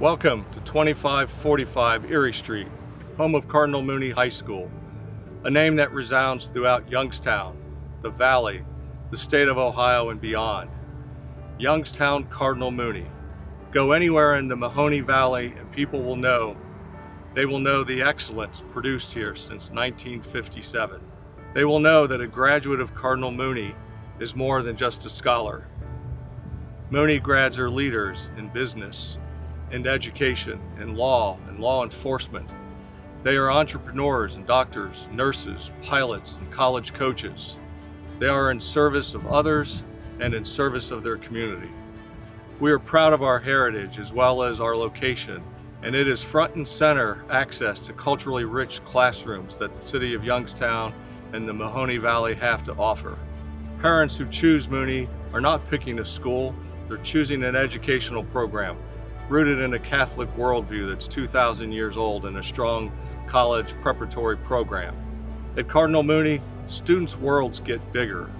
Welcome to 2545 Erie Street, home of Cardinal Mooney High School, a name that resounds throughout Youngstown, the Valley, the state of Ohio and beyond. Youngstown Cardinal Mooney. Go anywhere in the Mahoning Valley and people will know, they will know the excellence produced here since 1957. They will know that a graduate of Cardinal Mooney is more than just a scholar. Mooney grads are leaders in business, in education, in law, and law enforcement. They are entrepreneurs and doctors, nurses, pilots, and college coaches. They are in service of others and in service of their community. We are proud of our heritage as well as our location, and it is front and center access to culturally rich classrooms that the City of Youngstown and the Mahoning Valley have to offer. Parents who choose Mooney are not picking a school, they're choosing an educational program rooted in a Catholic worldview that's 2,000 years old and a strong college preparatory program. At Cardinal Mooney, students' worlds get bigger.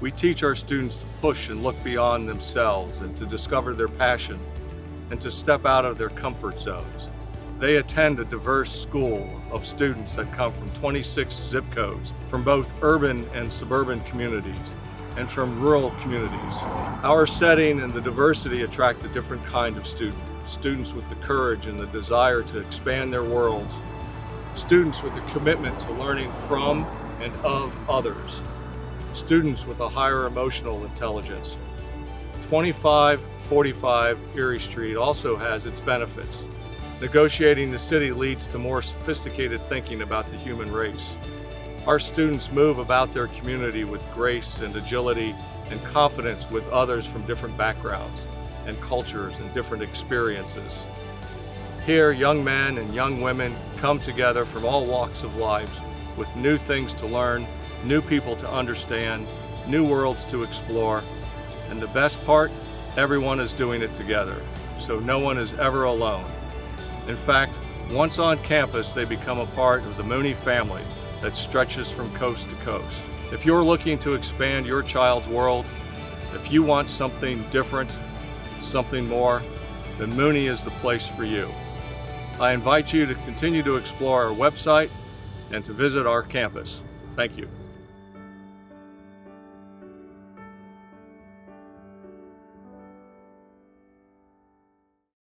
We teach our students to push and look beyond themselves and to discover their passion and to step out of their comfort zones. They attend a diverse school of students that come from 26 zip codes from both urban and suburban communities and from rural communities. Our setting and the diversity attract a different kind of student. Students with the courage and the desire to expand their worlds. Students with a commitment to learning from and of others. Students with a higher emotional intelligence. 2545 Erie Street also has its benefits. Negotiating the city leads to more sophisticated thinking about the human race. Our students move about their community with grace and agility and confidence with others from different backgrounds and cultures and different experiences. Here, young men and young women come together from all walks of life with new things to learn, new people to understand, new worlds to explore, and the best part, everyone is doing it together, so no one is ever alone. In fact, once on campus, they become a part of the Mooney family that stretches from coast to coast. If you're looking to expand your child's world, if you want something different, something more, then Mooney is the place for you. I invite you to continue to explore our website and to visit our campus. Thank you.